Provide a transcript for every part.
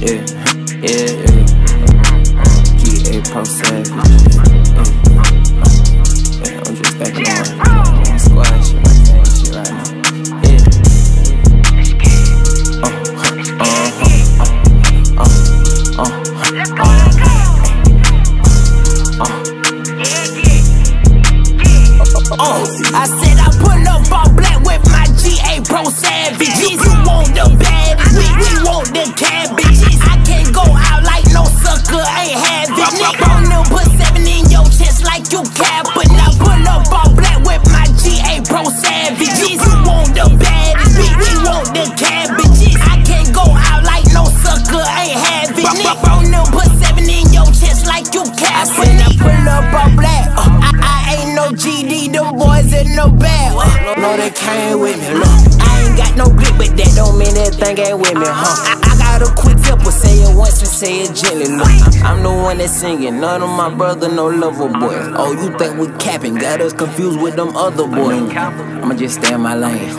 Yeah, yeah, yeah. GA Pro Savage. Yeah, I'm just thinking on squad shit like that shit right now. Yeah. Uh, uh, uh, uh, uh, uh, uh. Uh, I said I pull up all black with my GA Pro Savages. You want the baddest, you cap, but now pull up all black with my GA Pro Savages. You want the baddest, we, we want the cabbages. I can't go out like no sucker, ain't having it. On them, put seven in your chest like you cap. I said I pull up all black. Uh, I, I ain't no GD, them boys in no bag. Uh, no, they came with me. Look, I ain't got no grip, but that don't mean that thing ain't with me, huh? I, I got a quick say it gently. Look, I, I'm the one that's singing, none of my brother no lover boys. Oh, you think we capping? Got us confused with them other boys. I'ma just stay in my lane.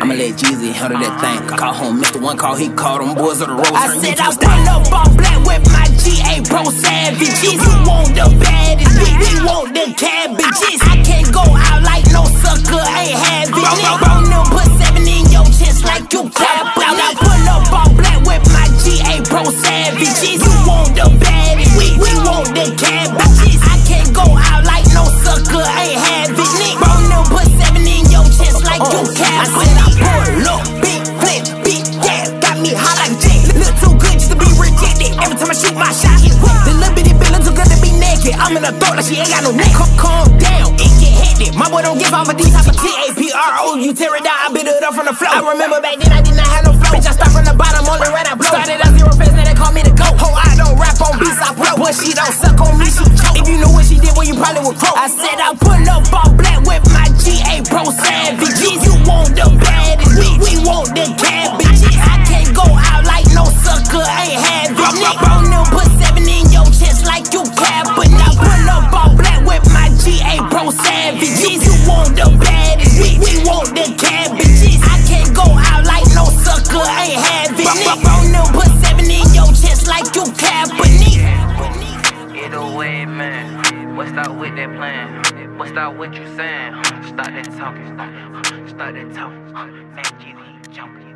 I'ma let Jeezy handle that thing. Call home, Mr. One call, he called them boys of the road. I said I pull up all black with my GA Pro Savages. You want the baddest, we, want the cabbages. You want the baddest, we, we want the cabbages. I can't go out like no sucker, ain't having it. bro them, put seven in your chest like you oh. cap. I said I pull up, big flip, big gas, got me hot like Jake. Look too good just to be rejected. Every time I shoot my shot, the little bitty feeling too good to be naked. I'm in a throat like she ain't got no neck. Calm, calm down, it get hectic. My boy don't give off of these type of T-A-P-R-O. You tear it down, I build it up from the floor. I remember back then I did not have no flow. Bitch, I start from the bottom, only But she don't suck on me, What's up with that plan? What's up with you saying? Stop that talking. Stop that talking. Man, GZ junkie.